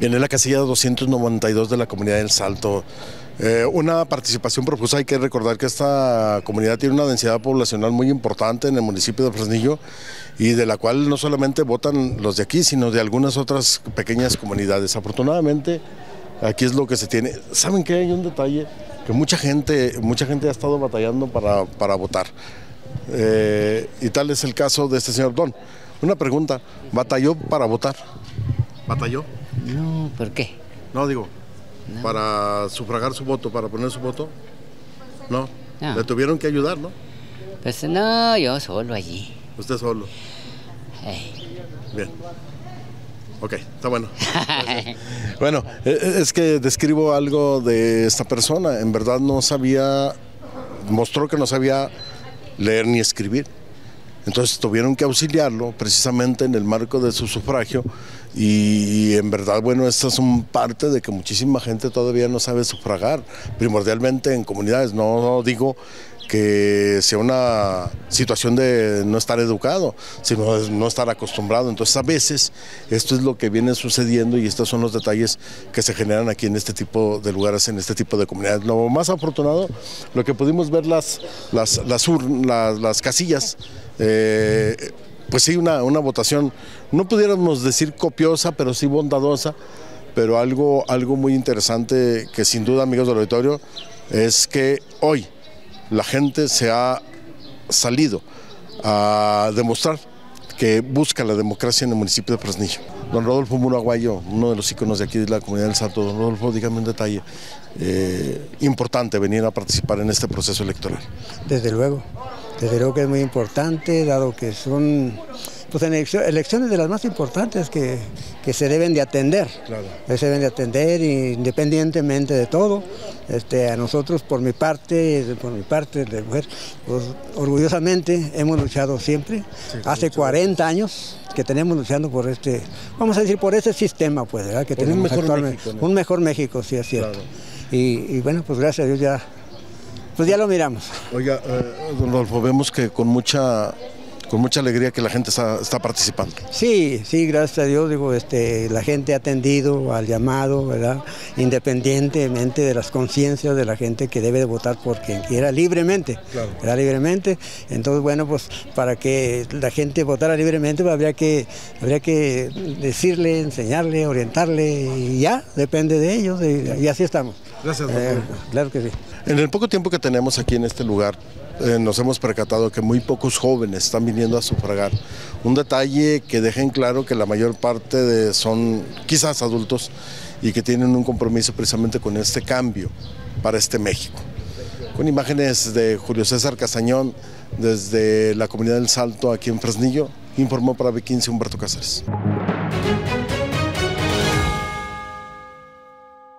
Viene la casilla 292 de la comunidad del Salto. Eh, una participación propuesta, hay que recordar que esta comunidad tiene una densidad poblacional muy importante en el municipio de Fresnillo y de la cual no solamente votan los de aquí, sino de algunas otras pequeñas comunidades. Afortunadamente, aquí es lo que se tiene. ¿Saben que hay un detalle? Que mucha gente, mucha gente ha estado batallando para, para votar. Eh, y tal es el caso de este señor Don. Una pregunta, ¿batalló para votar? ¿Batalló? No, ¿por qué? No, digo, para sufragar su voto, para poner su voto. No. No. Le tuvieron que ayudar, ¿no? Pues no, yo solo allí. Usted solo. Ey. Bien. Ok, está bueno. Bueno, eh, eh, es que describo algo de esta persona. En verdad no sabía, mostró que no sabía leer ni escribir. Entonces tuvieron que auxiliarlo precisamente en el marco de su sufragio y, en verdad, bueno, estas son parte de que muchísima gente todavía no sabe sufragar, primordialmente en comunidades. No, digo que sea una situación de no estar educado, sino de no estar acostumbrado. Entonces a veces esto es lo que viene sucediendo y estos son los detalles que se generan aquí en este tipo de lugares, en este tipo de comunidades. Lo más afortunado, lo que pudimos ver las, las, las casillas, eh, pues sí, una, una votación, no pudiéramos decir copiosa, pero sí bondadosa, pero algo, algo muy interesante que sin duda, amigos del auditorio, es que hoy la gente se ha salido a demostrar que busca la democracia en el municipio de Fresnillo. Don Rodolfo Muro Aguayo, uno de los íconos de aquí de la comunidad del Salto. Don Rodolfo, dígame un detalle eh, importante venir a participar en este proceso electoral. Desde luego, desde luego que es muy importante, dado que son pues, eleccio- elecciones de las más importantes que, que se deben de atender. Claro. Se deben de atender independientemente de todo. Este, a nosotros, por mi parte, por mi parte de mujer, pues, orgullosamente hemos luchado siempre. Hace 40 años que tenemos luchando por este, vamos a decir, por este sistema, pues, ¿verdad? Que Por un tenemos mejor actualmente. México, ¿no? Un mejor México, sí, es cierto. Claro. Y, y bueno, pues gracias a Dios ya, pues ya lo miramos. Oiga, eh, don Rodolfo, vemos que con mucha, con mucha alegría que la gente está, está participando. Sí, sí, gracias a Dios, digo, este, la gente ha atendido al llamado, ¿verdad? Independientemente de las conciencias de la gente que debe de votar por quien quiera libremente, Claro. ¿verdad? Libremente. Entonces, bueno, pues para que la gente votara libremente, pues, habría que, habría que decirle, enseñarle, orientarle, y ya, depende de ellos, y así estamos. Gracias, Eh, Rodolfo. claro que sí. En el poco tiempo que tenemos aquí en este lugar, eh, nos hemos percatado que muy pocos jóvenes están viniendo a sufragar. Un detalle que deja en claro que la mayor parte de son quizás adultos y que tienen un compromiso precisamente con este cambio para este México. Con imágenes de Julio César Castañón desde la comunidad del Salto aquí en Fresnillo, informó para B15 Humberto Cáceres.